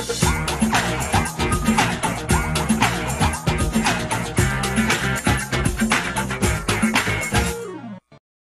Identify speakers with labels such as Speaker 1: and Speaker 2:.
Speaker 1: Thank you.